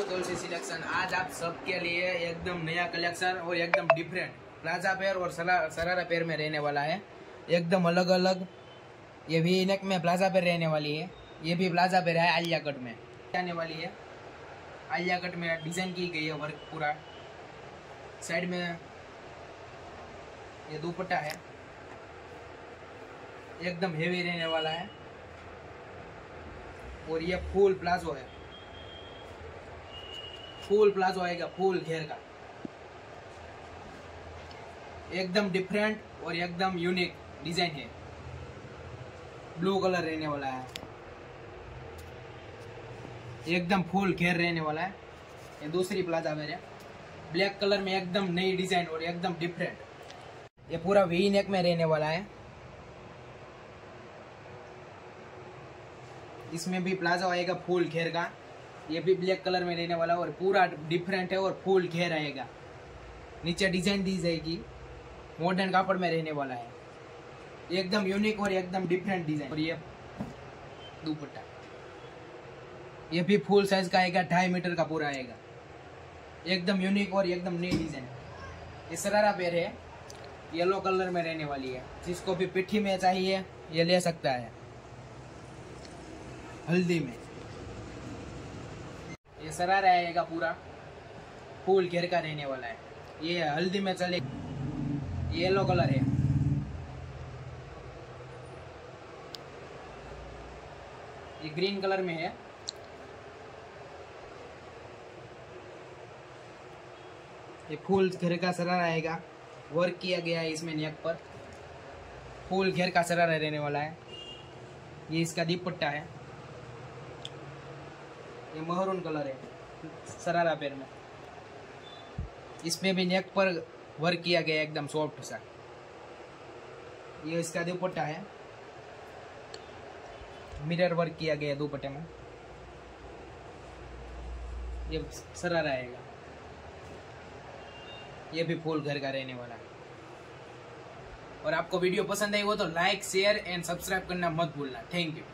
To Tulsi selection. आज आप सबके लिए एकदम नया कलेक्शन और एकदम डिफरेंट प्लाजा पेयर और सरारा पेयर में रहने वाला है। एकदम अलग अलग ये भी नेक में प्लाजा पेयर रहने वाली है। ये भी प्लाजा पेयर है आलिया कट में। आने वाली है। आलिया कट में डिज़ाइन की गई है वर्क पूरा। साइड में ये दुपट्टा है। एकदम हेवी रहने वाला है। और ये फुल प्लाजो है। फुल प्लाजो आएगा, फुल घेर का। एकदम डिफरेंट और एकदम यूनिक डिज़ाइन है। ब्लू कलर रहने वाला है। एकदम फुल घेर रहने वाला है। ये दूसरी प्लाजा मेरे। ब्लैक कलर में एकदम नई डिज़ाइन और एकदम डिफरेंट ये पूरा वी नेक में रहने वाला है। इसमें भी प्लाजा आएगा, फुल घेर का। ये भी ब्लैक कलर में रहने वाला और पूरा डिफरेंट है और फुल घेर आएगा नीचे डिज़ाइन दी जाएगी। मॉडर्न कापड़ में रहने वाला है। एकदम यूनिक और एकदम डिफरेंट डिज़ाइन और ये दुपट्टा। ये भी फुल साइज़ का आएगा, ढाई मीटर का पूरा आएगा। एकदम यूनिक और एकदम नई डिज़ाइन ये सरारा पेर है। येलो कलर में रहने वाली है। जिसको भी पिट्ठी में चाहिए, ये ले सकता है। हल्दी में। ये सरारा आएगा पूरा। फूल घेर का रहने वाला है। ये हल्दी में चले। येलो कलर है। ये ग्रीन कलर में है। ये फूल घेर का सरारा आएगा वर्क किया गया है इसमें नेक पर। फूल घेर का सरारा रहने वाला है। ये इसका दुपट्टा है। ये महरून कलर है, सरारा पैर में। इसमें भी नेक पर वर्क किया गया एकदम सॉफ्ट सा। ये इसका दुपट्टा है। मिरर वर्क किया गया दुपट्टे में। ये सरारा आएगा। ये भी फूल घर का रहने वाला है। और आपको वीडियो पसंद आई हो तो लाइक शेयर एंड सब्सक्राइब करना मत भूलना। Thank you